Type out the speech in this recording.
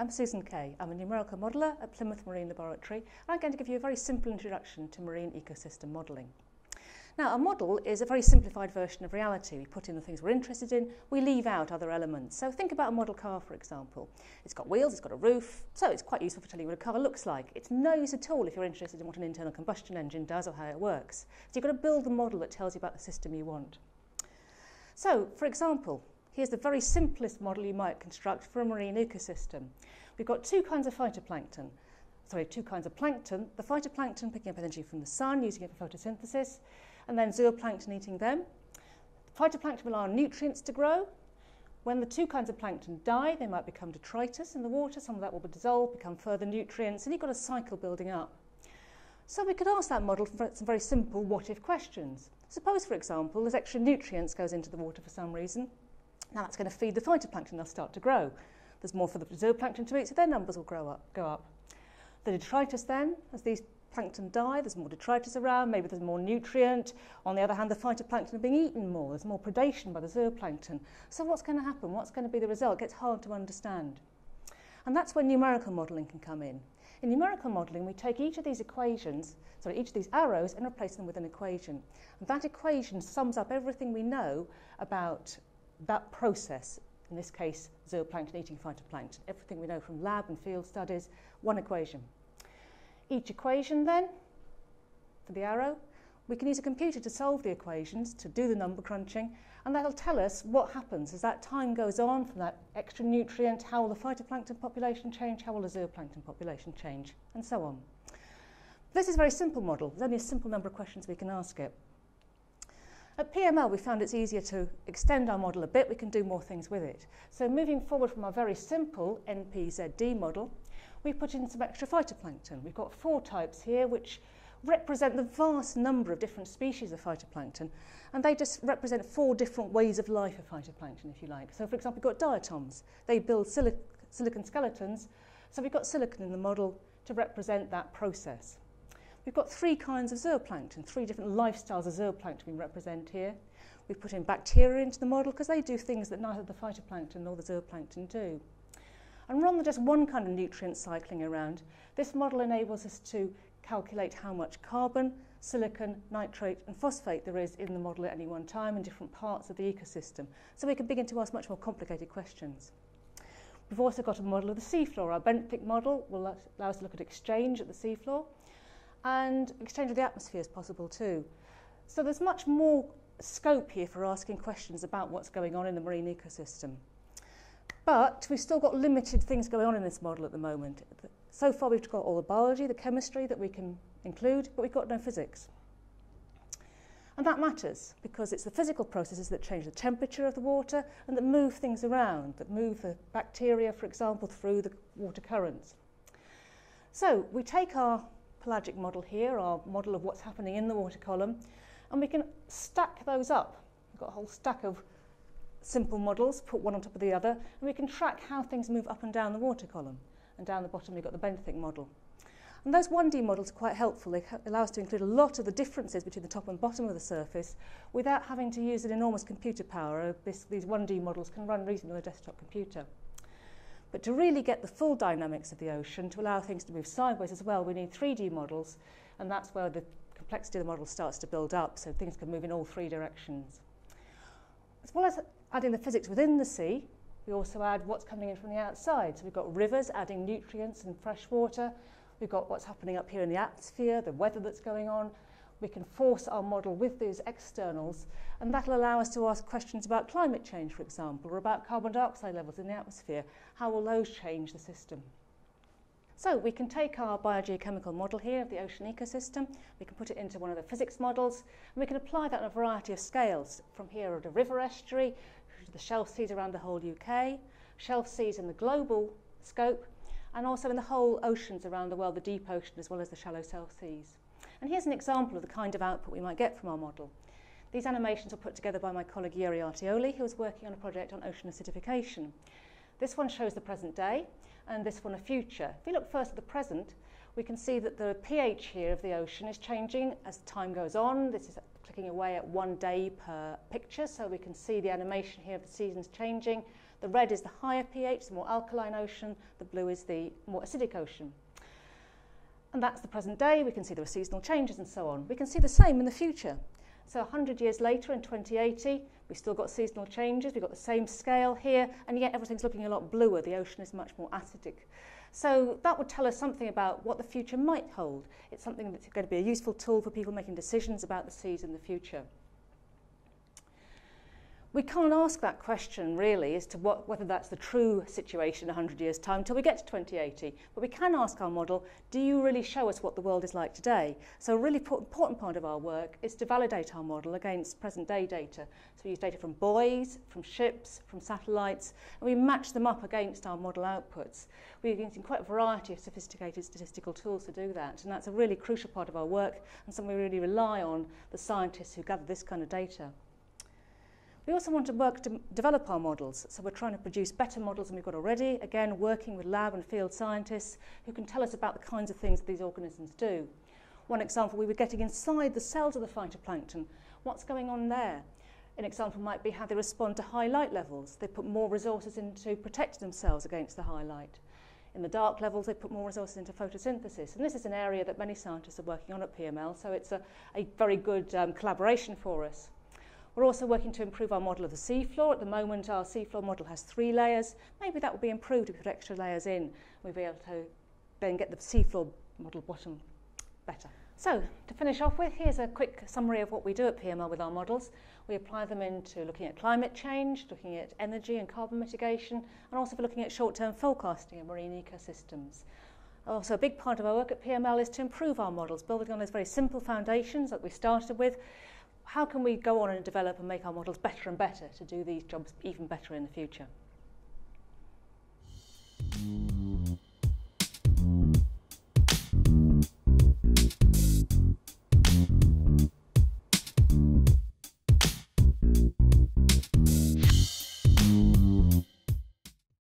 I'm Susan Kay. I'm a numerical modeller at Plymouth Marine Laboratory. And I'm going to give you a very simple introduction to marine ecosystem modelling. Now, a model is a very simplified version of reality. We put in the things we're interested in, we leave out other elements. So think about a model car, for example. It's got wheels, it's got a roof, so it's quite useful for telling you what a car looks like. It's no use at all if you're interested in what an internal combustion engine does or how it works. So you've got to build a model that tells you about the system you want. So, for example, here's the very simplest model you might construct for a marine ecosystem. We've got two kinds of phytoplankton. Sorry, two kinds of plankton. The phytoplankton picking up energy from the sun, using it for photosynthesis, and then zooplankton eating them. The Phytoplankton will allow nutrients to grow. When the two kinds of plankton die, they might become detritus in the water. Some of that will be dissolved, become further nutrients, and you've got a cycle building up. So we could ask that model for some very simple what-if questions. Suppose, for example, there's extra nutrients goes into the water for some reason. Now that's going to feed the phytoplankton, they'll start to grow. There's more for the zooplankton to eat, so their numbers will grow up, go up. The detritus then, as these plankton die, there's more detritus around, maybe there's more nutrient. On the other hand, the phytoplankton are being eaten more, there's more predation by the zooplankton. So what's going to happen? What's going to be the result? It gets hard to understand. And that's where numerical modelling can come in. In numerical modelling, we take each of these equations, sorry, each of these arrows and replace them with an equation. And that equation sums up everything we know about that process, in this case, zooplankton eating phytoplankton, everything we know from lab and field studies, one equation. Each equation then, for the arrow, we can use a computer to solve the equations, to do the number crunching, and that'll tell us what happens as that time goes on from that extra nutrient, how will the phytoplankton population change, how will the zooplankton population change, and so on. This is a very simple model. There's only a simple number of questions we can ask it. At PML, we found it's easier to extend our model a bit. We can do more things with it. So moving forward from our very simple NPZD model, we put in some extra phytoplankton. We've got four types here, which represent the vast number of different species of phytoplankton, and they just represent four different ways of life of phytoplankton, if you like. So, for example, we've got diatoms. They build silic silicon skeletons, so we've got silicon in the model to represent that process. We've got three kinds of zooplankton, three different lifestyles of zooplankton we represent here. We've put in bacteria into the model because they do things that neither the phytoplankton nor the zooplankton do. And rather than just one kind of nutrient cycling around, this model enables us to calculate how much carbon, silicon, nitrate and phosphate there is in the model at any one time in different parts of the ecosystem. So we can begin to ask much more complicated questions. We've also got a model of the seafloor. Our benthic model will allow us to look at exchange at the seafloor and exchange of the atmosphere is possible too. So there's much more scope here for asking questions about what's going on in the marine ecosystem. But we've still got limited things going on in this model at the moment. So far we've got all the biology, the chemistry that we can include, but we've got no physics. And that matters because it's the physical processes that change the temperature of the water and that move things around, that move the bacteria, for example, through the water currents. So we take our pelagic model here, our model of what's happening in the water column, and we can stack those up. We've got a whole stack of simple models, put one on top of the other, and we can track how things move up and down the water column. And down the bottom we've got the benthic model. And those 1D models are quite helpful. They allow us to include a lot of the differences between the top and bottom of the surface without having to use an enormous computer power. This, these 1D models can run reasonably on a desktop computer. But to really get the full dynamics of the ocean, to allow things to move sideways as well, we need 3D models, and that's where the complexity of the model starts to build up, so things can move in all three directions. As well as adding the physics within the sea, we also add what's coming in from the outside. So we've got rivers adding nutrients and fresh water. We've got what's happening up here in the atmosphere, the weather that's going on. We can force our model with those externals, and that'll allow us to ask questions about climate change, for example, or about carbon dioxide levels in the atmosphere. How will those change the system? So we can take our biogeochemical model here of the ocean ecosystem, we can put it into one of the physics models, and we can apply that on a variety of scales, from here at a river estuary, the shelf seas around the whole UK, shelf seas in the global scope, and also in the whole oceans around the world, the deep ocean as well as the shallow shelf Seas. And here's an example of the kind of output we might get from our model. These animations were put together by my colleague Yuri Artioli, who was working on a project on ocean acidification. This one shows the present day, and this one a future. If we look first at the present, we can see that the pH here of the ocean is changing as time goes on. This is clicking away at one day per picture, so we can see the animation here of the seasons changing, The red is the higher pH, the more alkaline ocean. The blue is the more acidic ocean. And that's the present day. We can see there are seasonal changes and so on. We can see the same in the future. So 100 years later in 2080, we've still got seasonal changes. We've got the same scale here, and yet everything's looking a lot bluer. The ocean is much more acidic. So that would tell us something about what the future might hold. It's something that's going to be a useful tool for people making decisions about the seas in the future we can't ask that question really as to what, whether that's the true situation 100 years time until we get to 2080 but we can ask our model do you really show us what the world is like today? So a really important part of our work is to validate our model against present day data. So we use data from buoys from ships from satellites and we match them up against our model outputs. We're using quite a variety of sophisticated statistical tools to do that and that's a really crucial part of our work and something we really rely on the scientists who gather this kind of data. We also want to work to develop our models, so we're trying to produce better models than we've got already, again working with lab and field scientists who can tell us about the kinds of things that these organisms do. One example, we were getting inside the cells of the phytoplankton. What's going on there? An example might be how they respond to high light levels. They put more resources into protecting themselves against the high light. In the dark levels, they put more resources into photosynthesis. And this is an area that many scientists are working on at PML, so it's a, a very good um, collaboration for us. We're also working to improve our model of the seafloor. At the moment, our seafloor model has three layers. Maybe that will be improved if we put extra layers in. We'll be able to then get the seafloor model bottom better. So, to finish off with, here's a quick summary of what we do at PML with our models. We apply them into looking at climate change, looking at energy and carbon mitigation, and also for looking at short-term forecasting of marine ecosystems. Also, a big part of our work at PML is to improve our models, building on those very simple foundations that we started with, how can we go on and develop and make our models better and better to do these jobs even better in the future? Mm.